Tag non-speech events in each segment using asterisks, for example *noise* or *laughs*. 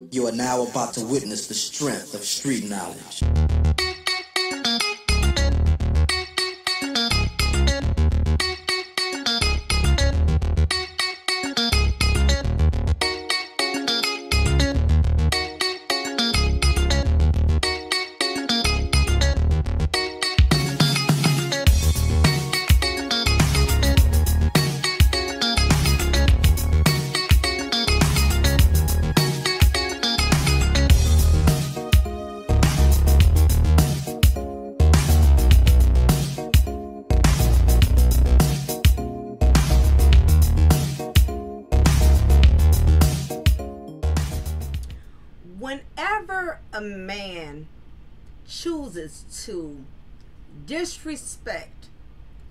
You are now about to witness the strength of street knowledge.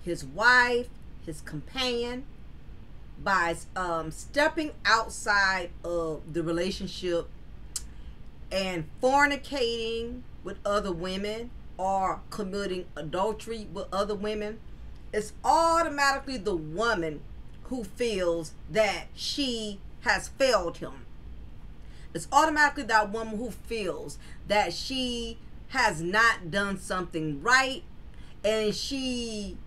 His wife, his companion, by um, stepping outside of the relationship and fornicating with other women or committing adultery with other women, it's automatically the woman who feels that she has failed him. It's automatically that woman who feels that she has not done something right and she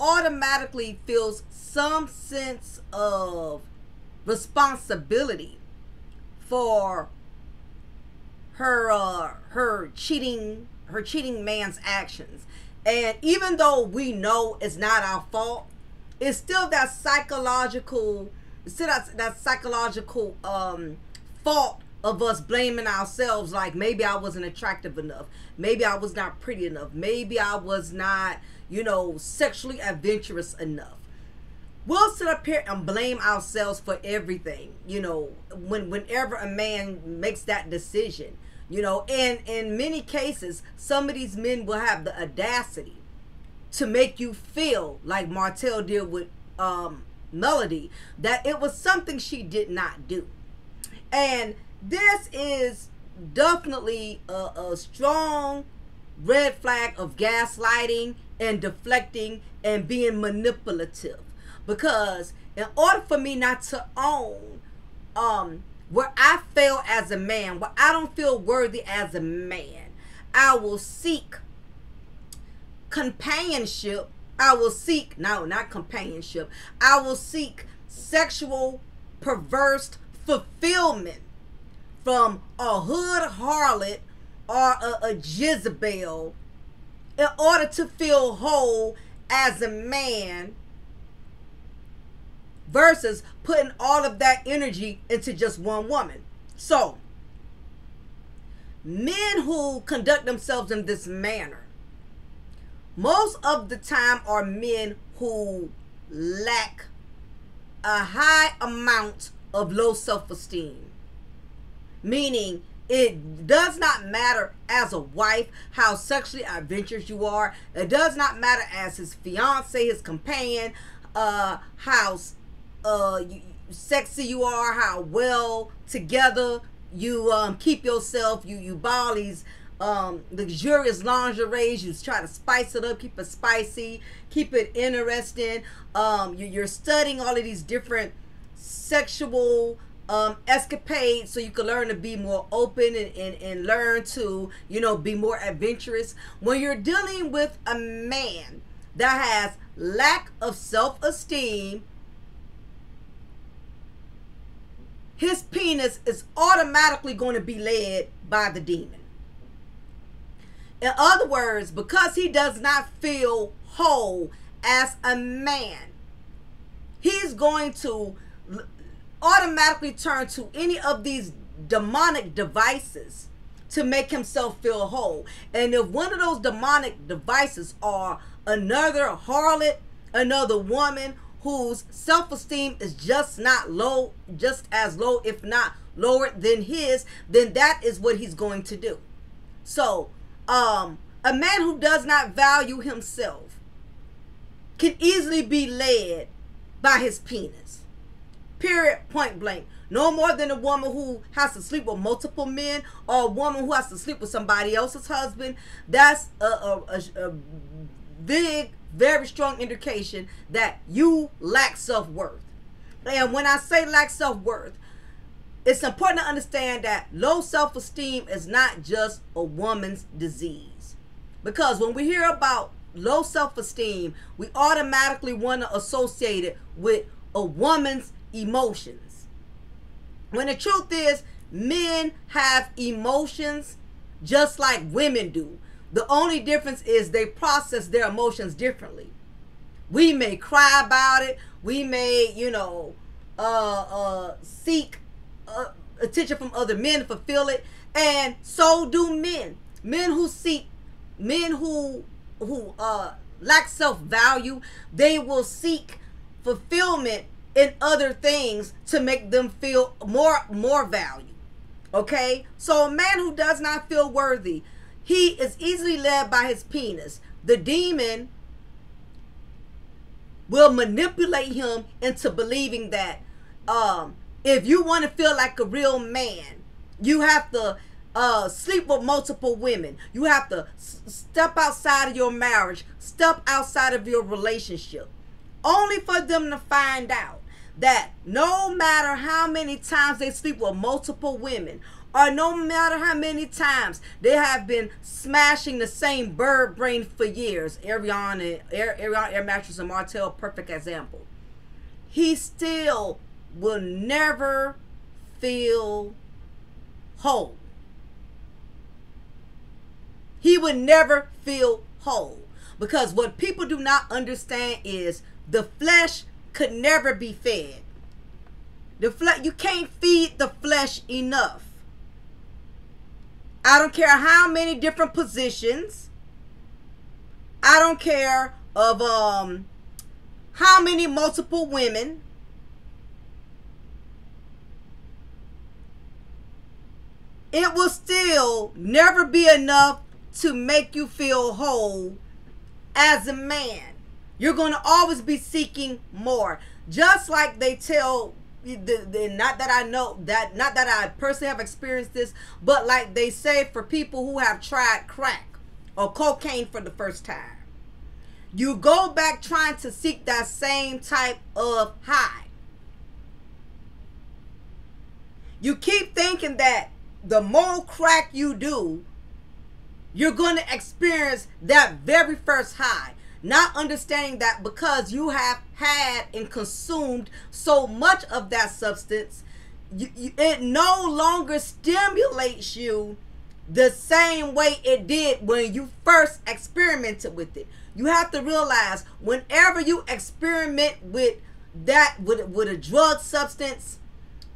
automatically feels some sense of responsibility for her uh, her cheating her cheating man's actions and even though we know it's not our fault it's still that psychological still that, that psychological um fault of us blaming ourselves like maybe I wasn't attractive enough. Maybe I was not pretty enough. Maybe I was not, you know, sexually adventurous enough. We'll sit up here and blame ourselves for everything, you know, when whenever a man makes that decision. You know, and in many cases, some of these men will have the audacity to make you feel like Martell did with um Melody that it was something she did not do. And this is definitely a, a strong red flag of gaslighting and deflecting and being manipulative. Because in order for me not to own um where I fail as a man, where I don't feel worthy as a man, I will seek companionship I will seek, no, not companionship. I will seek sexual perverse fulfillment from a hood harlot or a, a Jezebel in order to feel whole as a man versus putting all of that energy into just one woman. So, men who conduct themselves in this manner most of the time are men who lack a high amount of low self-esteem meaning it does not matter as a wife how sexually adventurous you are it does not matter as his fiance his companion uh how uh sexy you are how well together you um keep yourself you you buy all these um, luxurious lingerie, You try to spice it up, keep it spicy, keep it interesting. Um, you, you're studying all of these different sexual um, escapades so you can learn to be more open and, and, and learn to, you know, be more adventurous. When you're dealing with a man that has lack of self-esteem, his penis is automatically going to be led by the demon. In other words, because he does not feel whole as a man, he's going to automatically turn to any of these demonic devices to make himself feel whole. And if one of those demonic devices are another harlot, another woman whose self-esteem is just not low, just as low, if not lower than his, then that is what he's going to do. So um, a man who does not value himself can easily be led by his penis. Period. Point blank. No more than a woman who has to sleep with multiple men or a woman who has to sleep with somebody else's husband. That's a, a, a, a big, very strong indication that you lack self worth. And when I say lack self worth, it's important to understand that low self esteem is not just a woman's disease. Because when we hear about low self esteem, we automatically want to associate it with a woman's emotions. When the truth is, men have emotions just like women do. The only difference is they process their emotions differently. We may cry about it. We may, you know, uh, uh, seek uh, attention from other men to fulfill it, and so do men. Men who seek, men who who uh, lack self value, they will seek fulfillment in other things to make them feel more more value. Okay, so a man who does not feel worthy, he is easily led by his penis. The demon will manipulate him into believing that um, if you want to feel like a real man, you have to uh, sleep with multiple women. You have to s- step outside of your marriage, step outside of your relationship, only for them to find out that no matter how many times they sleep with multiple women, or no matter how many times they have been smashing the same bird brain for years, Ariana, Air, Ariana Air Mattress and Martell, perfect example. He still will never feel whole. He would never feel whole. Because what people do not understand is the flesh could never be fed. The flesh you can't feed the flesh enough. I don't care how many different positions. I don't care of um how many multiple women. It will still never be enough to make you feel whole as a man. You're going to always be seeking more. Just like they tell the, the, not that I know that not that I personally have experienced this, but like they say for people who have tried crack or cocaine for the first time. You go back trying to seek that same type of high. You keep thinking that the more crack you do, you're going to experience that very first high. Not understanding that because you have had and consumed so much of that substance, you, you, it no longer stimulates you the same way it did when you first experimented with it. You have to realize whenever you experiment with that with, with a drug substance,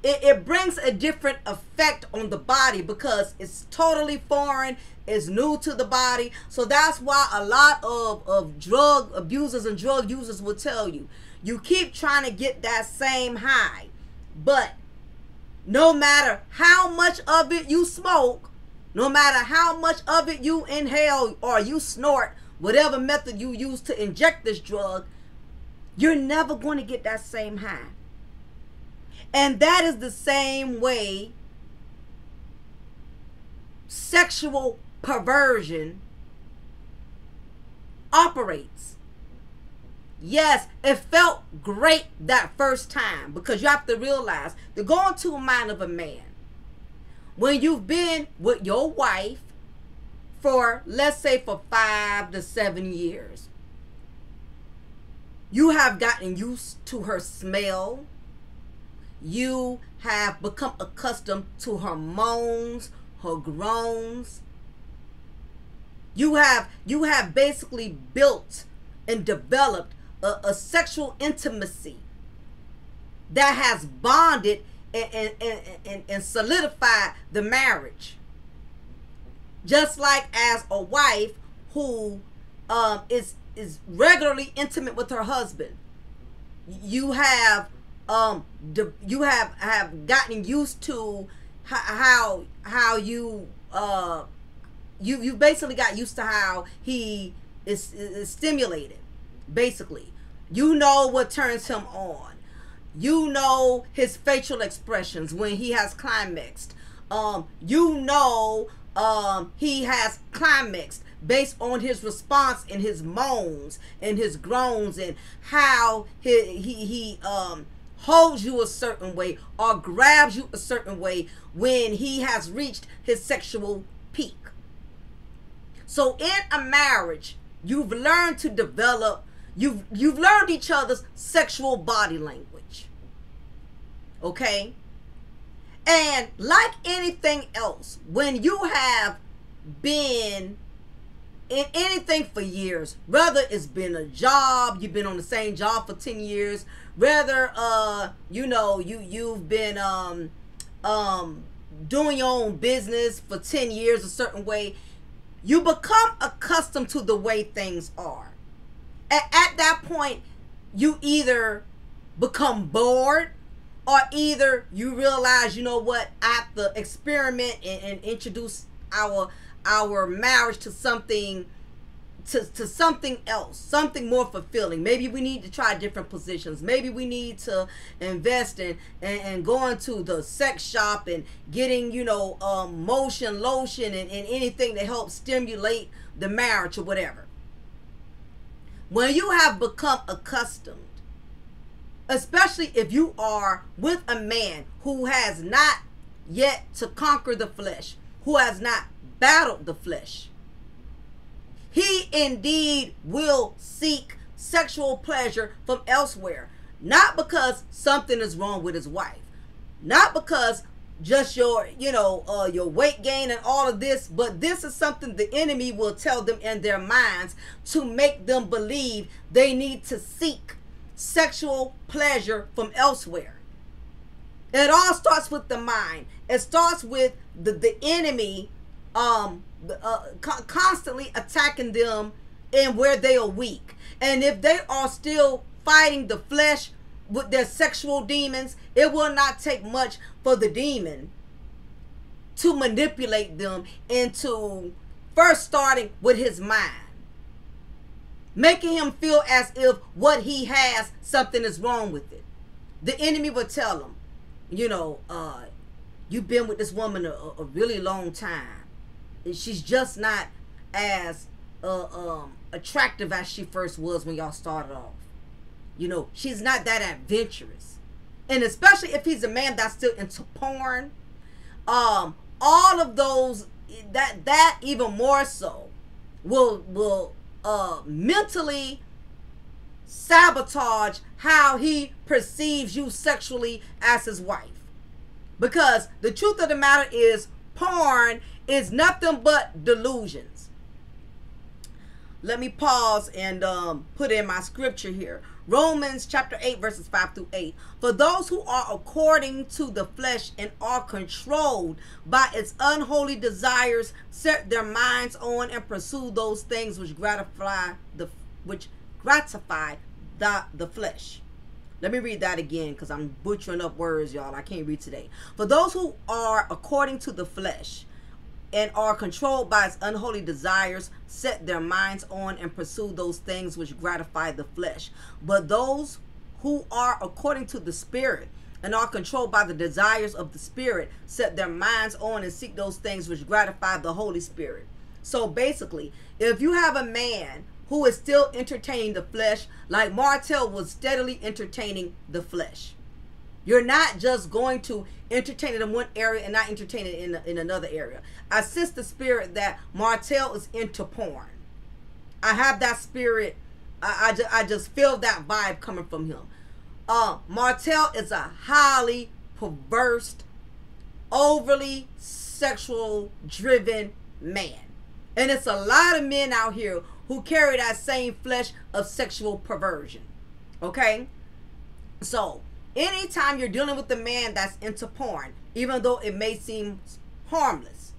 it, it brings a different effect on the body because it's totally foreign is new to the body. So that's why a lot of, of drug abusers and drug users will tell you you keep trying to get that same high. But no matter how much of it you smoke, no matter how much of it you inhale or you snort, whatever method you use to inject this drug, you're never going to get that same high. And that is the same way sexual perversion operates. Yes, it felt great that first time because you have to realize the going to a mind of a man. When you've been with your wife for, let's say, for five to seven years, you have gotten used to her smell. You have become accustomed to her moans, her groans, you have you have basically built and developed a, a sexual intimacy that has bonded and, and, and, and, solidified the marriage. Just like as a wife who um, is is regularly intimate with her husband, you have um you have have gotten used to how how you uh you you basically got used to how he is, is stimulated basically. You know what turns him on. You know his facial expressions when he has climaxed. Um you know um he has climaxed based on his response and his moans and his groans and how he he, he um holds you a certain way or grabs you a certain way when he has reached his sexual peak. So in a marriage, you've learned to develop you've you've learned each other's sexual body language. Okay? And like anything else, when you have been in anything for years, whether it's been a job, you've been on the same job for 10 years, whether uh you know you you've been um um doing your own business for 10 years a certain way, you become accustomed to the way things are. At, at that point, you either become bored or either you realize, you know what, have to experiment and, and introduce our our marriage to something to, to something else, something more fulfilling. Maybe we need to try different positions. Maybe we need to invest in and, and going to the sex shop and getting, you know, um, motion, lotion, and, and anything to help stimulate the marriage or whatever. When you have become accustomed, especially if you are with a man who has not yet to conquer the flesh, who has not battled the flesh he indeed will seek sexual pleasure from elsewhere. Not because something is wrong with his wife. Not because just your, you know, uh, your weight gain and all of this, but this is something the enemy will tell them in their minds to make them believe they need to seek sexual pleasure from elsewhere. It all starts with the mind. It starts with the, the enemy um uh, constantly attacking them and where they are weak. And if they are still fighting the flesh with their sexual demons, it will not take much for the demon to manipulate them into first starting with his mind. Making him feel as if what he has, something is wrong with it. The enemy will tell him, you know, uh, you've been with this woman a, a really long time she's just not as uh, um, attractive as she first was when y'all started off. You know, she's not that adventurous. And especially if he's a man that's still into porn, um, all of those that that even more so will will uh mentally sabotage how he perceives you sexually as his wife. Because the truth of the matter is porn is nothing but delusions. Let me pause and um, put in my scripture here. Romans chapter 8, verses 5 through 8. For those who are according to the flesh and are controlled by its unholy desires, set their minds on and pursue those things which gratify the which gratify the, the flesh. Let me read that again because I'm butchering up words, y'all. I can't read today. For those who are according to the flesh and are controlled by its unholy desires, set their minds on and pursue those things which gratify the flesh. But those who are according to the Spirit and are controlled by the desires of the Spirit set their minds on and seek those things which gratify the Holy Spirit. So basically, if you have a man who is still entertaining the flesh, like Martell was steadily entertaining the flesh, you're not just going to entertain it in one area and not entertain it in, in another area. I sense the spirit that Martell is into porn. I have that spirit. I, I, just, I just feel that vibe coming from him. Uh, Martell is a highly perverse, overly sexual driven man. And it's a lot of men out here who carry that same flesh of sexual perversion. Okay? So, anytime you're dealing with a man that's into porn, even though it may seem harmless,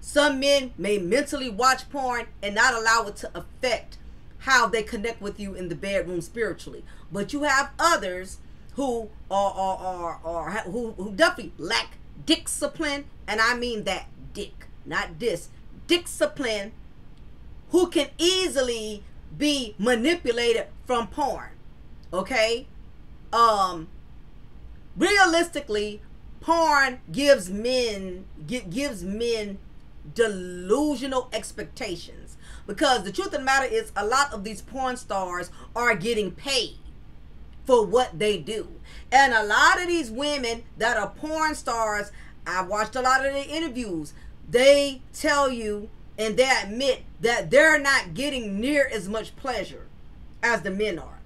some men may mentally watch porn and not allow it to affect how they connect with you in the bedroom spiritually. But you have others who are, are, are, are who, who definitely lack discipline, and I mean that dick, not this, discipline, who can easily be manipulated from porn. Okay? Um realistically, porn gives men gives men delusional expectations because the truth of the matter is a lot of these porn stars are getting paid for what they do. And a lot of these women that are porn stars, I've watched a lot of their interviews. They tell you and they admit that they're not getting near as much pleasure as the men are.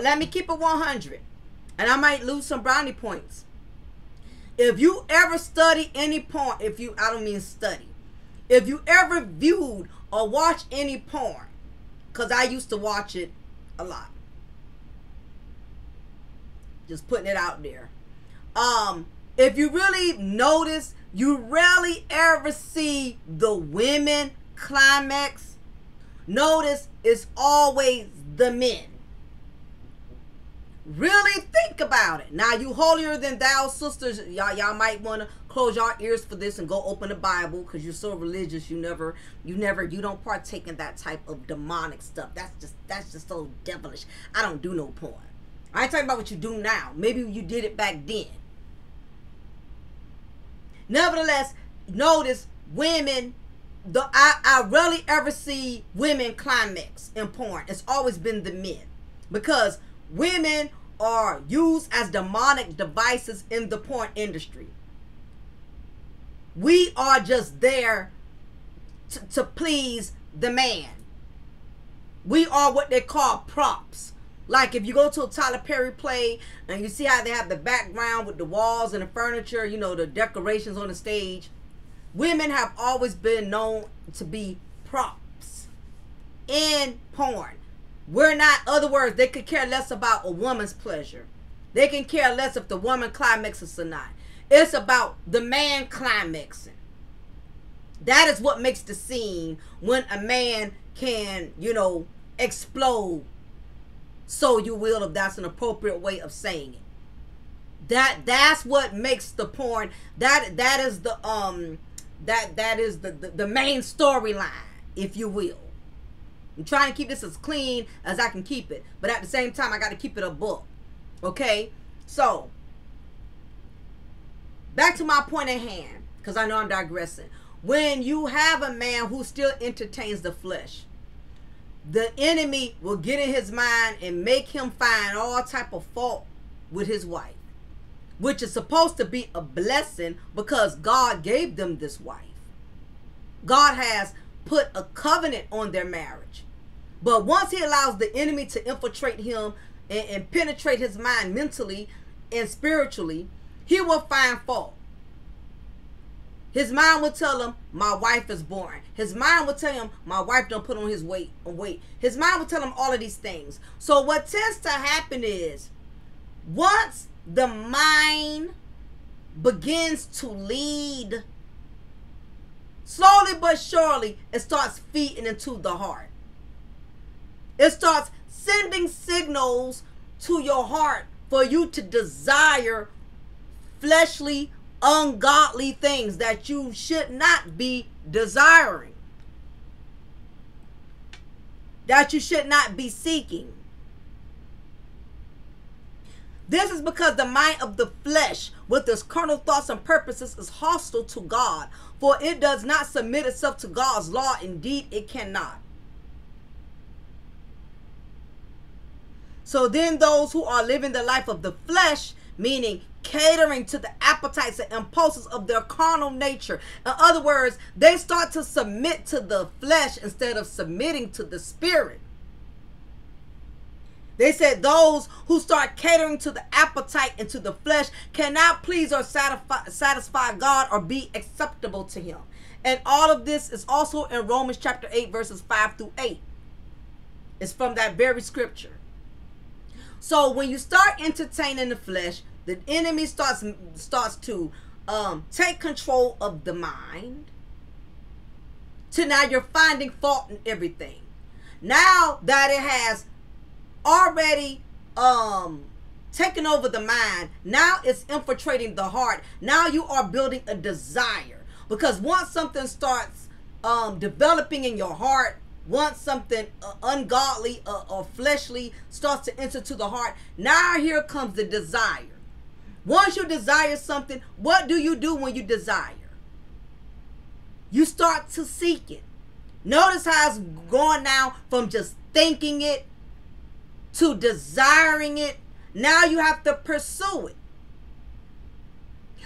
Let me keep it 100. And I might lose some brownie points. If you ever study any porn, if you, I don't mean study, if you ever viewed or watched any porn, because I used to watch it a lot. Just putting it out there. Um, if you really notice, you rarely ever see the women climax. Notice it's always the men. Really think about it. Now you holier than thou sisters, y'all y'all might want to close your ears for this and go open the Bible because you're so religious. You never, you never, you don't partake in that type of demonic stuff. That's just that's just so devilish. I don't do no porn. I ain't talking about what you do now. Maybe you did it back then. Nevertheless, notice women. The I, I rarely ever see women climax in porn. It's always been the men because women are used as demonic devices in the porn industry. We are just there to, to please the man. We are what they call props. Like if you go to a Tyler Perry play and you see how they have the background with the walls and the furniture, you know, the decorations on the stage. Women have always been known to be props in porn. We're not, other words, they could care less about a woman's pleasure. They can care less if the woman climaxes or not. It's about the man climaxing. That is what makes the scene when a man can, you know, explode. So you will, if that's an appropriate way of saying it. That that's what makes the porn. That that is the um that that is the the, the main storyline, if you will. I'm trying to keep this as clean as I can keep it. But at the same time, I got to keep it a book. Okay? So, back to my point at hand, because I know I'm digressing. When you have a man who still entertains the flesh, the enemy will get in his mind and make him find all type of fault with his wife, which is supposed to be a blessing because God gave them this wife. God has put a covenant on their marriage. But once he allows the enemy to infiltrate him and, and penetrate his mind mentally and spiritually, he will find fault. His mind will tell him, "My wife is boring." His mind will tell him, "My wife don't put on his weight." Weight. His mind will tell him all of these things. So what tends to happen is, once the mind begins to lead, slowly but surely, it starts feeding into the heart. It starts sending signals to your heart for you to desire fleshly, ungodly things that you should not be desiring, that you should not be seeking. This is because the mind of the flesh, with its carnal thoughts and purposes, is hostile to God, for it does not submit itself to God's law. Indeed, it cannot. So then those who are living the life of the flesh, meaning catering to the appetites and impulses of their carnal nature. In other words, they start to submit to the flesh instead of submitting to the spirit. They said those who start catering to the appetite and to the flesh cannot please or satisfy, satisfy God or be acceptable to Him. And all of this is also in Romans chapter 8, verses 5 through 8. It's from that very scripture. So when you start entertaining the flesh, the enemy starts starts to um, take control of the mind. To now you're finding fault in everything. Now that it has already um taken over the mind, now it's infiltrating the heart. Now you are building a desire because once something starts um developing in your heart, once something uh, ungodly uh, or fleshly starts to enter to the heart, now here comes the desire. Once you desire something, what do you do when you desire? You start to seek it. Notice how it's going now from just thinking it to desiring it. Now you have to pursue it.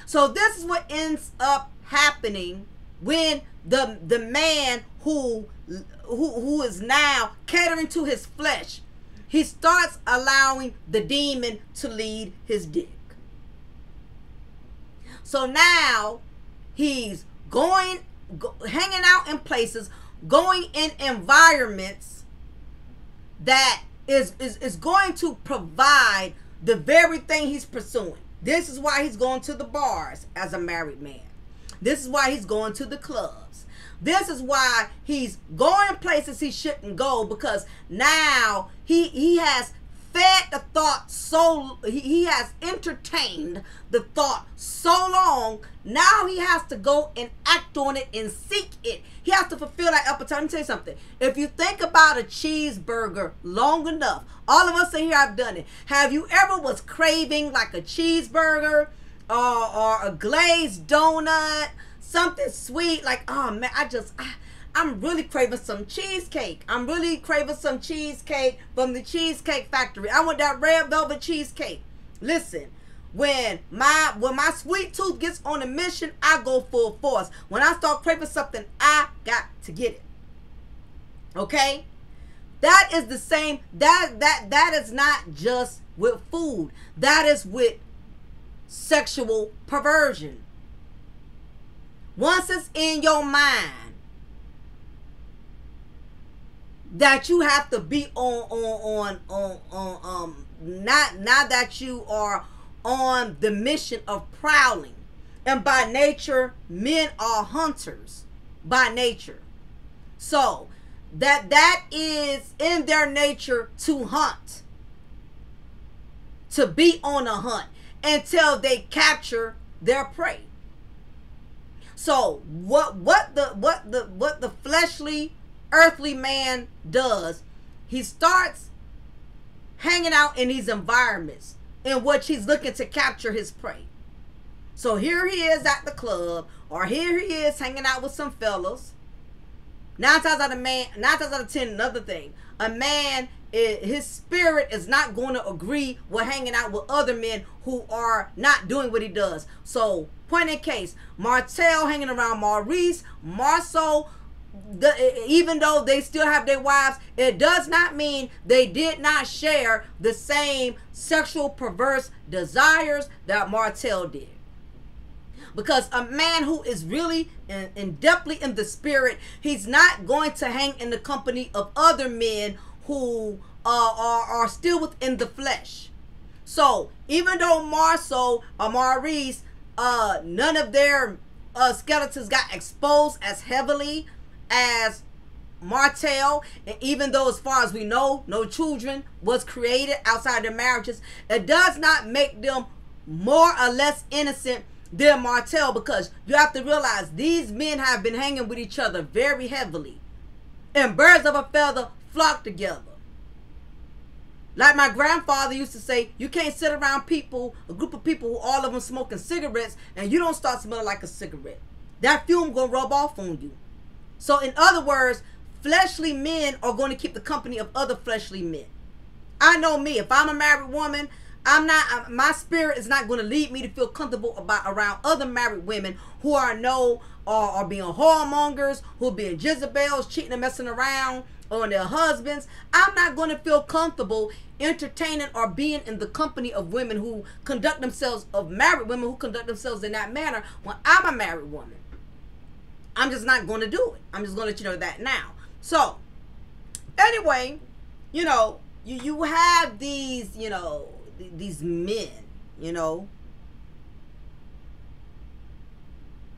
So this is what ends up happening when the the man who who who is now catering to his flesh, he starts allowing the demon to lead his dick. So now he's going go, hanging out in places, going in environments that is, is is going to provide the very thing he's pursuing. This is why he's going to the bars as a married man. This is why he's going to the clubs. This is why he's going places he shouldn't go because now he he has fed the thought so he, he has entertained the thought so long. Now he has to go and act on it and seek it. He has to fulfill that appetite let me tell you something. If you think about a cheeseburger long enough all of us in here i've done it. Have you ever was craving like a cheeseburger or, or a glazed donut something sweet like oh man i just I, I'm really craving some cheesecake. I'm really craving some cheesecake from the Cheesecake Factory. I want that red velvet cheesecake. Listen, when my when my sweet tooth gets on a mission, I go full force. When I start craving something, I got to get it. Okay? That is the same that that that is not just with food. That is with sexual perversion. Once it's in your mind, that you have to be on on on on, on um not not that you are on the mission of prowling. And by nature men are hunters by nature. So that that is in their nature to hunt. To be on a hunt until they capture their prey so what what the what the what the fleshly earthly man does, he starts hanging out in these environments in which he's looking to capture his prey. So here he is at the club, or here he is hanging out with some fellas. Nine times out of man, nine times out of ten, another thing, a man, his spirit is not going to agree with hanging out with other men who are not doing what he does. So, point in case, Martell hanging around Maurice, Marsau the, even though they still have their wives, it does not mean they did not share the same sexual perverse desires that Martell did. Because a man who is really and, depthly in the spirit, he's not going to hang in the company of other men who uh, are, are still within the flesh. So even though Marsau or Maurice, uh, none of their uh, skeletons got exposed as heavily as Martell, and even though, as far as we know, no children was created outside their marriages, it does not make them more or less innocent than Martell because you have to realize these men have been hanging with each other very heavily. And birds of a feather flock together. Like my grandfather used to say, you can't sit around people, a group of people who all of them smoking cigarettes, and you don't start smelling like a cigarette. That fume gonna rub off on you. So, in other words, fleshly men are going to keep the company of other fleshly men. I know me. If I'm a married woman, I'm not. Uh, my spirit is not going to lead me to feel comfortable about around other married women who are no are, are being whoremongers, who are being Jezebels, cheating and messing around on their husbands. I'm not going to feel comfortable entertaining or being in the company of women who conduct themselves of married women who conduct themselves in that manner when I'm a married woman. I'm just not going to do it. I'm just going to let you know that now. So, anyway, you know, you you have these, you know, th- these men, you know,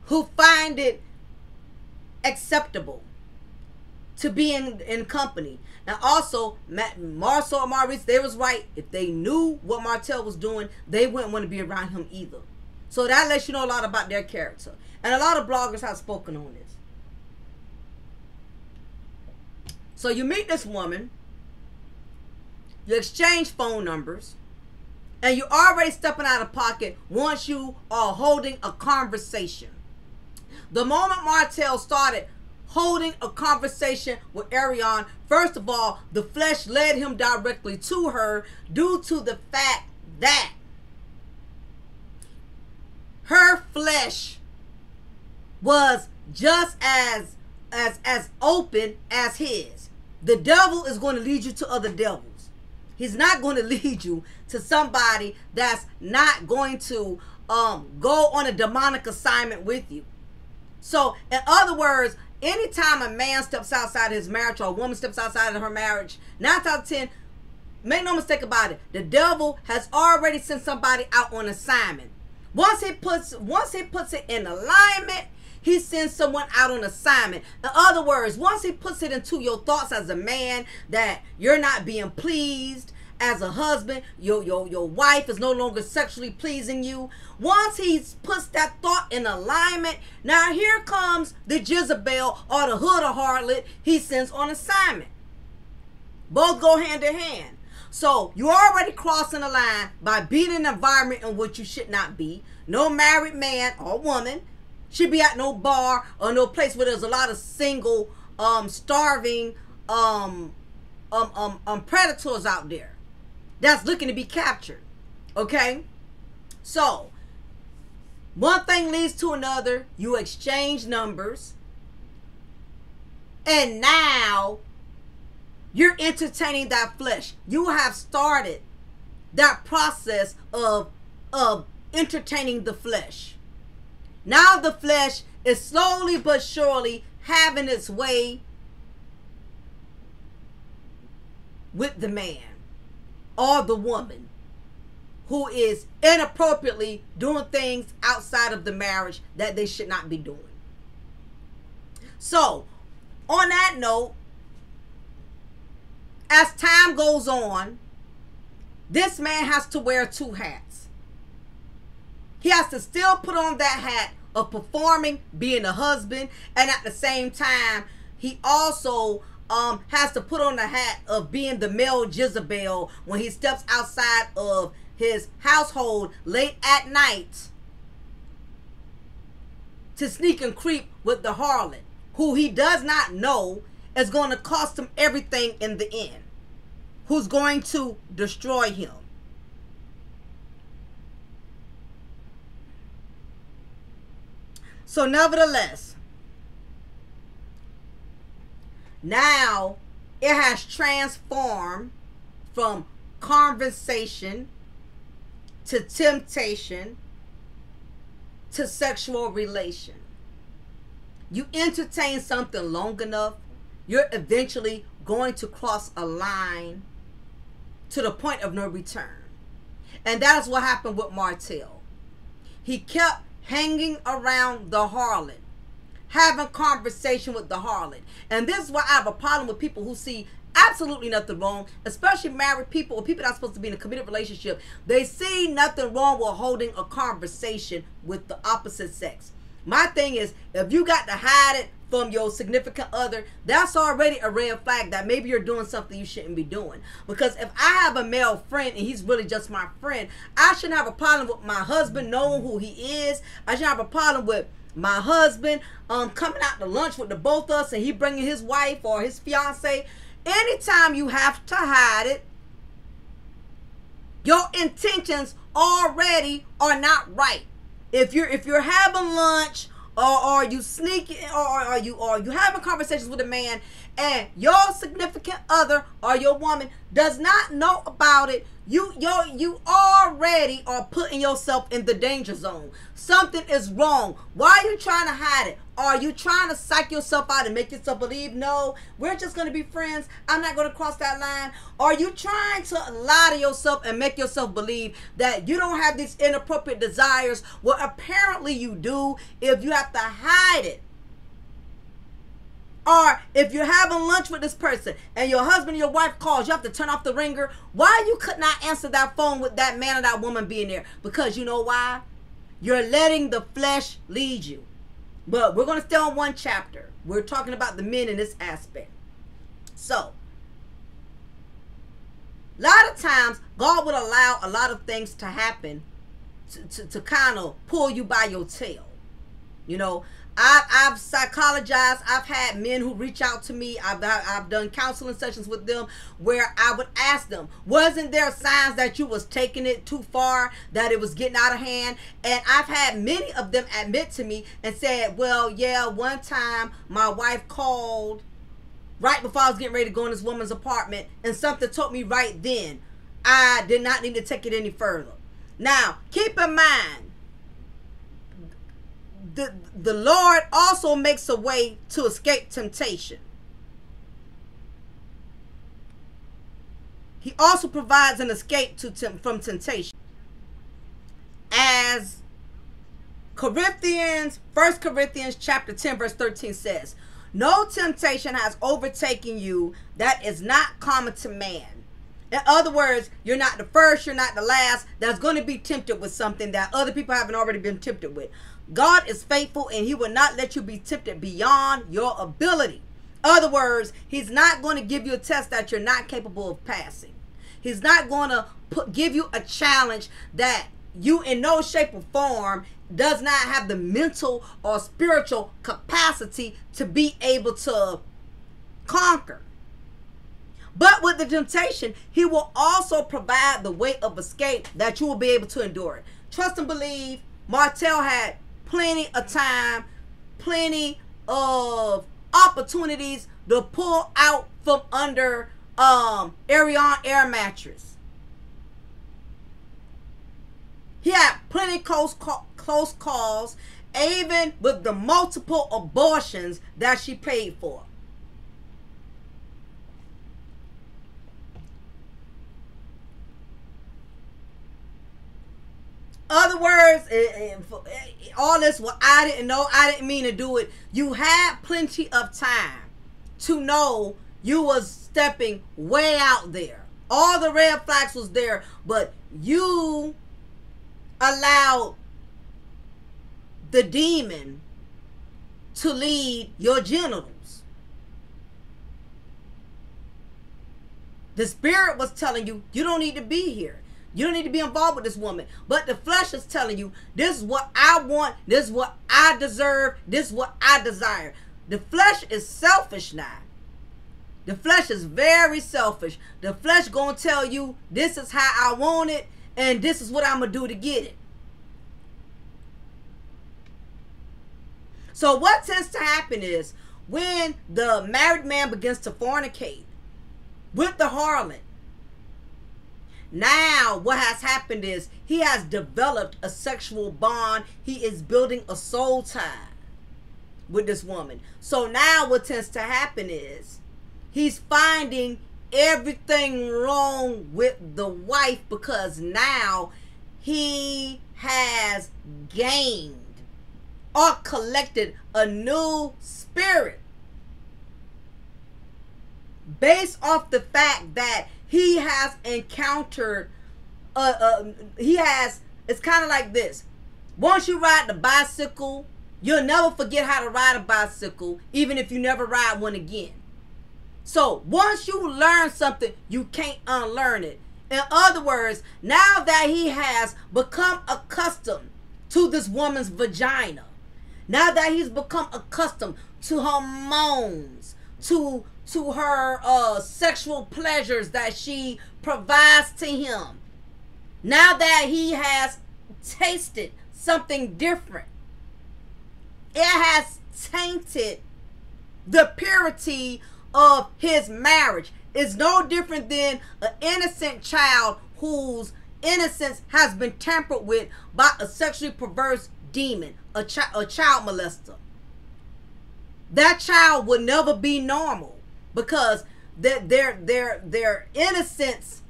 who find it acceptable to be in in company. Now, also, Matt, Marsau and Maurice, they was right. If they knew what Martell was doing, they wouldn't want to be around him either. So that lets you know a lot about their character. And a lot of bloggers have spoken on this. So you meet this woman, you exchange phone numbers, and you're already stepping out of pocket once you are holding a conversation. The moment Martell started holding a conversation with Arionne, First of all, the flesh led him directly to her due to the fact that her flesh was just as as as open as his. The devil is going to lead you to other devils. He's not going *laughs* to lead you to somebody that's not going to um go on a demonic assignment with you. So, in other words, anytime a man steps outside his marriage or a woman steps outside of her marriage, nine out of ten, make no mistake about it, the devil has already sent somebody out on assignment. Once he puts once he puts it in alignment, he sends someone out on assignment. In other words, once he puts it into your thoughts as a man that you're not being pleased as a husband, your your your wife is no longer sexually pleasing you. Once he puts that thought in alignment, now here comes the Jezebel or the hood of harlot he sends on assignment. Both go hand in hand. So you're already crossing the line by being in an environment in which you should not be. No married man or woman should be at no bar or no place where there's a lot of single, um, starving, um, um, um, um predators out there that's looking to be captured. Okay? So, one thing leads to another. You exchange numbers. And now you're entertaining that flesh. You have started that process of of entertaining the flesh. Now the flesh is slowly but surely having its way with the man or the woman who is inappropriately doing things outside of the marriage that they should not be doing. So, on that note, as time goes on, this man has to wear two hats. He has to still put on that hat of performing, being a husband, and at the same time, he also um has to put on the hat of being the male Jezebel when he steps outside of his household late at night to sneak and creep with the harlot, who he does not know is going to cost him everything in the end who's going to destroy him. So, nevertheless, now it has transformed from conversation to temptation to sexual relation. You entertain something long enough, you're eventually going to cross a line to the point of no return. And that is what happened with Martell. He kept hanging around the harlot, having conversation with the harlot. And this is why I have a problem with people who see absolutely nothing wrong, especially married people or people not supposed to be in a committed relationship. They see nothing wrong with holding a conversation with the opposite sex. My thing is, if you got to hide it from your significant other, that's already a red flag that maybe you're doing something you shouldn't be doing. Because if I have a male friend and he's really just my friend, I shouldn't have a problem with my husband knowing who he is. I shouldn't have a problem with my husband um coming out to lunch with the both of us and he bringing his wife or his fiance. Anytime you have to hide it, your intentions already are not right. If you're if you're having lunch or are you sneaking or are you are you having conversations with a man and your significant other or your woman does not know about it you you you already are putting yourself in the danger zone. Something is wrong. Why are you trying to hide it? Are you trying to psych yourself out and make yourself believe no we're just going to be friends. I'm not going to cross that line. Are you trying to lie to yourself and make yourself believe that you don't have these inappropriate desires? Well apparently you do if you have to hide it or if you're having lunch with this person and your husband or your wife calls, you have to turn off the ringer. Why you could not answer that phone with that man or that woman being there? Because you know why? You're letting the flesh lead you. But we're going to stay on one chapter. We're talking about the men in this aspect. So, a lot of times, God would allow a lot of things to happen to, to, to kind of pull you by your tail. You know, I've, I've psychologized. I've had men who reach out to me. I've, I've done counseling sessions with them where I would ask them, wasn't there signs that you was taking it too far, that it was getting out of hand? And I've had many of them admit to me and said, well, yeah, one time my wife called right before I was getting ready to go in this woman's apartment and something told me right then I did not need to take it any further. Now, keep in mind, the, the Lord also makes a way to escape temptation. He also provides an escape to from temptation. As Corinthians, First Corinthians chapter 10 verse 13 says, "No temptation has overtaken you that is not common to man." In other words, you're not the first, you're not the last that's going to be tempted with something that other people haven't already been tempted with. God is faithful and he will not let you be tempted beyond your ability. Other words, he's not going to give you a test that you're not capable of passing. He's not going to put, give you a challenge that you in no shape or form does not have the mental or spiritual capacity to be able to conquer. But with the temptation, he will also provide the way of escape that you will be able to endure it. Trust and believe. Martell had plenty of time, plenty of opportunities to pull out from under um Arionne air mattress. He had plenty close close calls, even with the multiple abortions that she paid for. Other words, eh, eh, eh, all this, well, I didn't know, I didn't mean to do it. You had plenty of time to know you was stepping way out there. All the red flags was there, but you allowed the demon to lead your genitals. The spirit was telling you, you don't need to be here. You don't need to be involved with this woman. But the flesh is telling you, this is what I want. This is what I deserve. This is what I desire. The flesh is selfish now. The flesh is very selfish. The flesh going to tell you, this is how I want it. And this is what I'm to do to get it. So what tends to happen is when the married man begins to fornicate with the harlot, now, what has happened is he has developed a sexual bond. He is building a soul tie with this woman. So now, what tends to happen is he's finding everything wrong with the wife because now he has gained or collected a new spirit based off the fact that he has encountered uh, uh he has it's kind of like this. Once you ride the bicycle you'll never forget how to ride a bicycle even if you never ride one again. So once you learn something you can't unlearn it. In other words now that he has become accustomed to this woman's vagina now that he's become accustomed to her moans to to her uh, sexual pleasures that she provides to him. Now that he has tasted something different, it has tainted the purity of his marriage. It's no different than an innocent child whose innocence has been tampered with by a sexually perverse demon, a, chi- a child molester. That child would never be normal because that their their their innocence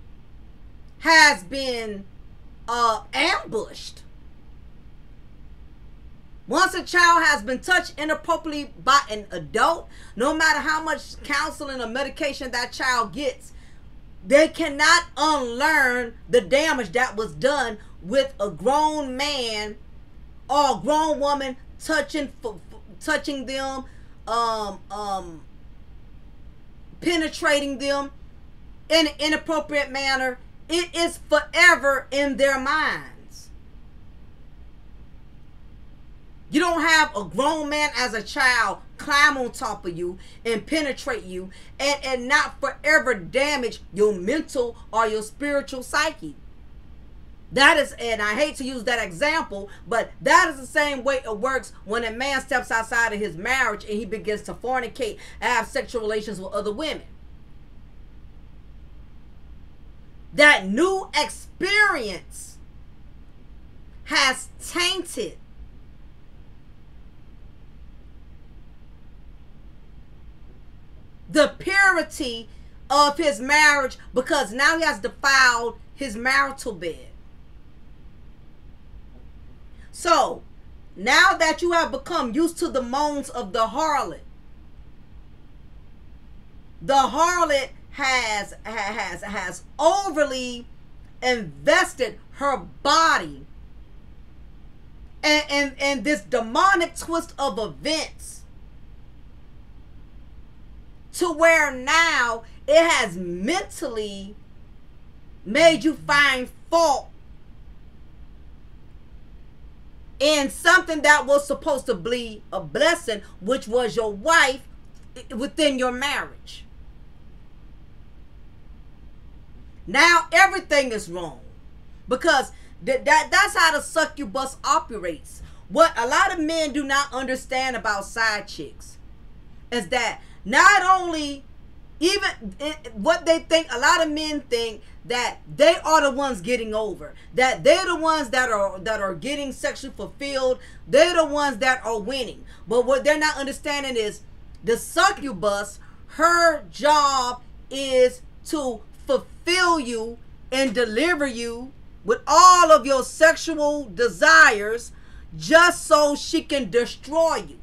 has been uh, ambushed. Once a child has been touched inappropriately by an adult, no matter how much counseling or medication that child gets, they cannot unlearn the damage that was done with a grown man or a grown woman touching touching them um um penetrating them in an inappropriate manner, it is forever in their minds. You don't have a grown man as a child climb on top of you and penetrate you and, and not forever damage your mental or your spiritual psyche. That is, and I hate to use that example, but that is the same way it works when a man steps outside of his marriage and he begins to fornicate have sexual relations with other women. That new experience has tainted the purity of his marriage because now he has defiled his marital bed. So, now that you have become used to the moans of the harlot, the harlot has has has overly invested her body and and, and this demonic twist of events to where now it has mentally made you find fault in something that was supposed to be a blessing, which was your wife within your marriage. Now everything is wrong because that, that that's how the succubus operates. What a lot of men do not understand about side chicks is that not only even eh, what they think a lot of men think that they are the ones getting over. That they're the ones that are that are getting sexually fulfilled. They're the ones that are winning. But what they're not understanding is the succubus her job is to fulfill you and deliver you with all of your sexual desires just so she can destroy you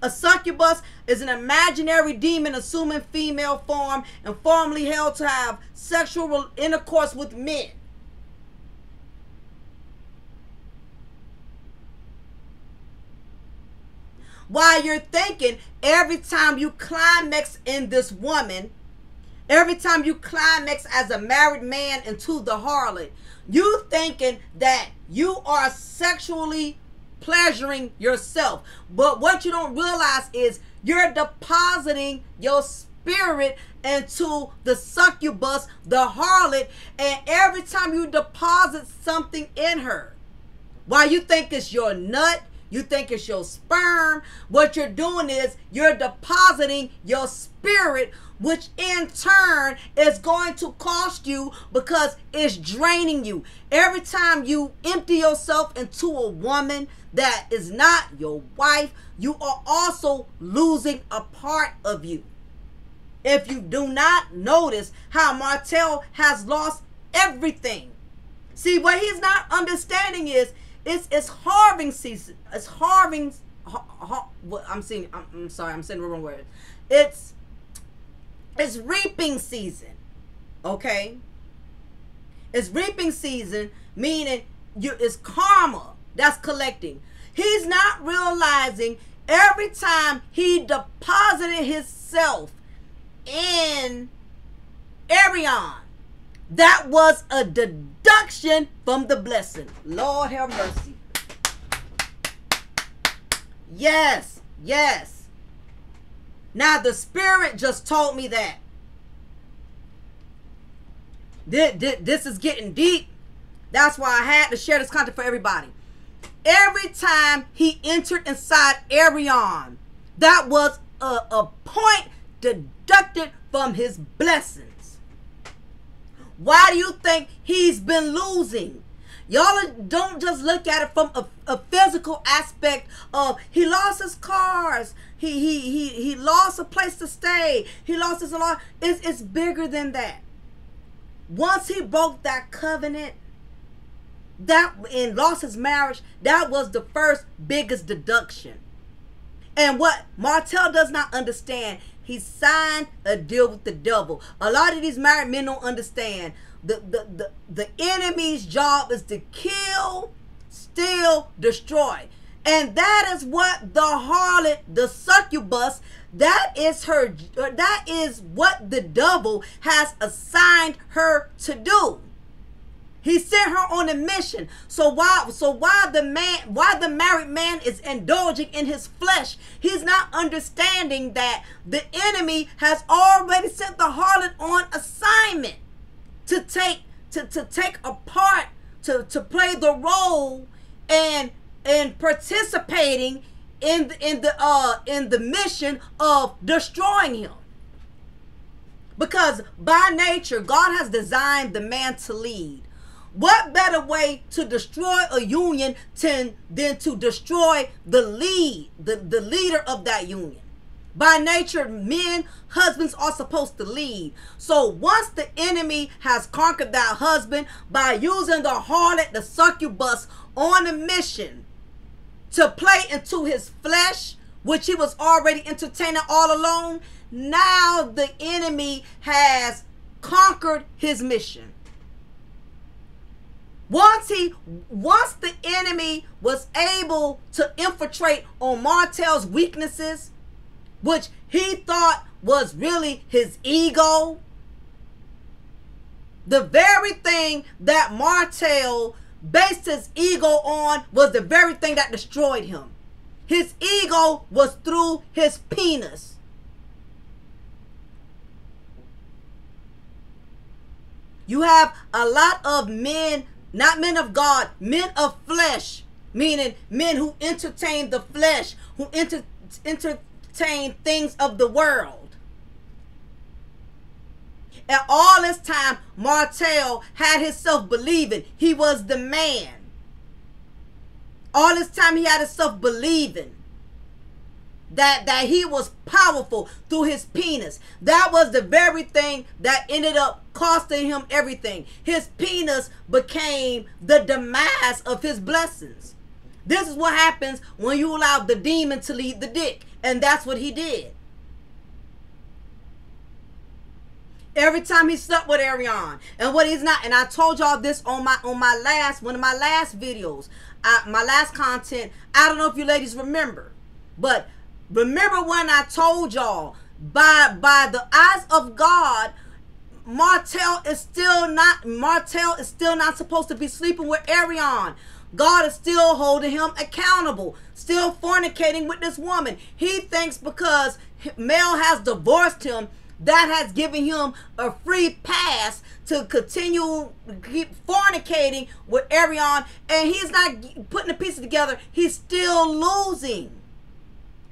a succubus is an imaginary demon assuming female form and formerly held to have sexual intercourse with men. While you're thinking every time you climax in this woman, every time you climax as a married man into the harlot, you thinking that you are sexually pleasuring yourself. But what you don't realize is you're depositing your spirit into the succubus, the harlot, and every time you deposit something in her, why you think it's your nut, you think it's your sperm, what you're doing is you're depositing your spirit which in turn is going to cost you because it's draining you. Every time you empty yourself into a woman that is not your wife, you are also losing a part of you. If you do not notice how Martell has lost everything. See, what he's not understanding is it's it's harving season. It's harving. Har, har, I'm saying. I'm, I'm sorry. I'm saying the wrong word. It's it's reaping season. Okay? It's reaping season, meaning you it's karma that's collecting. He's not realizing every time he deposited himself in Arionne, that was a deduction from the blessing. Lord have mercy. Yes, yes. Now, the Spirit just told me that. This is getting deep. That's why I had to share this content for everybody. Every time he entered inside Arionne, that was a, a point deducted from his blessings. Why do you think he's been losing? Y'all don't just look at it from a, a physical aspect of he lost his cars, he he he he lost a place to stay, he lost his lot. It's it's bigger than that. Once he broke that covenant, that and lost his marriage, that was the first biggest deduction. And what Martell does not understand, he signed a deal with the devil. A lot of these married men don't understand the, the, the, the enemy's job is to kill, steal, destroy. And that is what the harlot, the succubus, that is her that is what the devil has assigned her to do. He sent her on a mission. So why so why the man why the married man is indulging in his flesh? He's not understanding that the enemy has already sent the harlot on assignment to take to, to take a part to, to play the role and and participating in the, in the uh in the mission of destroying him. Because by nature, God has designed the man to lead. What better way to destroy a union than, than to destroy the lead, the, the leader of that union? By nature, men, husbands are supposed to lead. So once the enemy has conquered that husband by using the harlot, the succubus, on a mission to play into his flesh, which he was already entertaining all along, now the enemy has conquered his mission. Once he once the enemy was able to infiltrate on Martell's weaknesses, which he thought was really his ego, the very thing that Martell based his ego on was the very thing that destroyed him. His ego was through his penis. You have a lot of men, not men of God, men of flesh, meaning men who entertain the flesh, who enter, entertain things of the world. And all this time, Martell had himself believing he was the man. All this time, he had himself believing that that he was powerful through his penis. That was the very thing that ended up costing him everything. His penis became the demise of his blessings. This is what happens when you allow the demon to lead the dick, and that's what he did. Every time he slept with Arionne, and what he's not, and I told y'all this on my on my last one of my last videos, I, my last content. I don't know if you ladies remember, but Remember when I told y'all by by the eyes of God, Martell is still not Martell is still not supposed to be sleeping with Arionne. God is still holding him accountable, still fornicating with this woman. He thinks because Mel has divorced him, that has given him a free pass to continue keep fornicating with Arionne, and he's not putting the pieces together. He's still losing.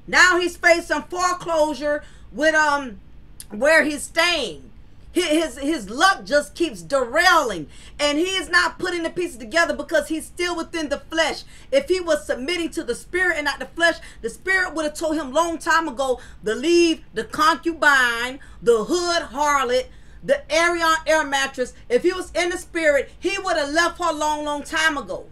Now he's facing foreclosure with um where he's staying. His his luck just keeps derailing, and he is not putting the pieces together because he's still within the flesh. If he was submitting to the spirit and not the flesh, the spirit would have told him long time ago to leave the concubine, the hood harlot, the Arionne air mattress. If he was in the spirit, he would have left her long, long time ago.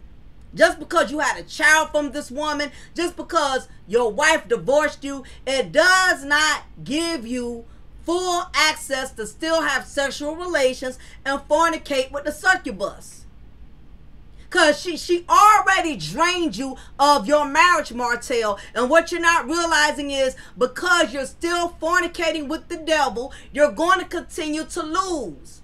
Just because you had a child from this woman, just because your wife divorced you, it does not give you full access to still have sexual relations and fornicate with the succubus. Cause she she already drained you of your marriage, Martell. And what you're not realizing is because you're still fornicating with the devil, you're going to continue to lose.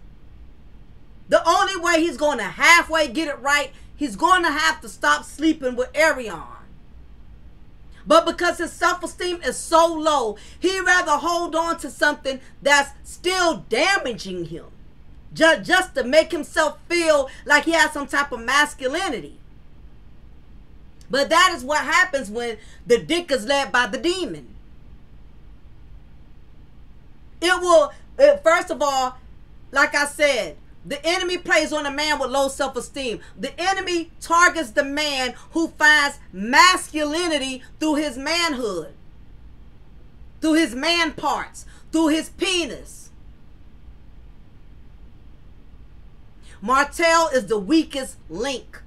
The only way he's going to halfway get it right he's going to have to stop sleeping with Arionne. But because his self-esteem is so low, he'd rather hold on to something that's still damaging him. Just, just to make himself feel like he has some type of masculinity. But that is what happens when the dick is led by the demon. It will, it, first of all, like I said, the enemy plays on a man with low self esteem. The enemy targets the man who finds masculinity through his manhood, through his man parts, through his penis. Martell is the weakest link.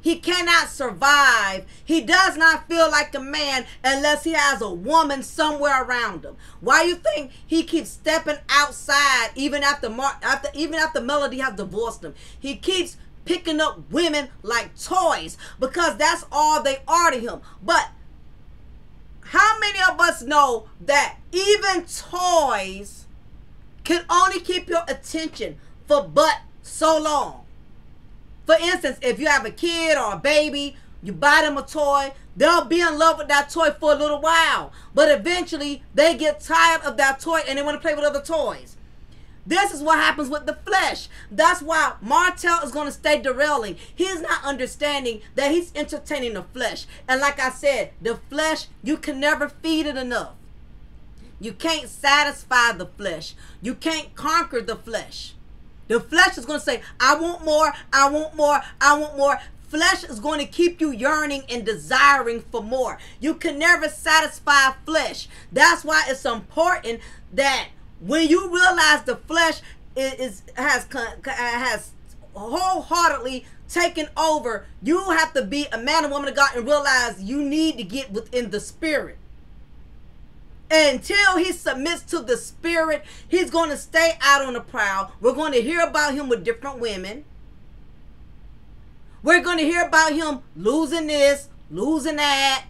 He cannot survive. He does not feel like a man unless he has a woman somewhere around him. Why you think he keeps stepping outside even after Mar- after even after Melody has divorced him? He keeps picking up women like toys because that's all they are to him. But how many of us know that even toys can only keep your attention for but so long? For instance, if you have a kid or a baby, you buy them a toy, they'll be in love with that toy for a little while. But eventually, they get tired of that toy and they want to play with other toys. This is what happens with the flesh. That's why Martell is going to stay derailing. He's not understanding that he's entertaining the flesh. And like I said, the flesh, you can never feed it enough. You can't satisfy the flesh. You can't conquer the flesh. The flesh is going to say, I want more, I want more, I want more. Flesh is going to keep you yearning and desiring for more. You can never satisfy flesh. That's why it's important that when you realize the flesh is, has has wholeheartedly taken over, you have to be a man and woman of God and realize you need to get within the spirit. Until he submits to the spirit, he's going to stay out on the prowl. We're going to hear about him with different women. We're going to hear about him losing this, losing that.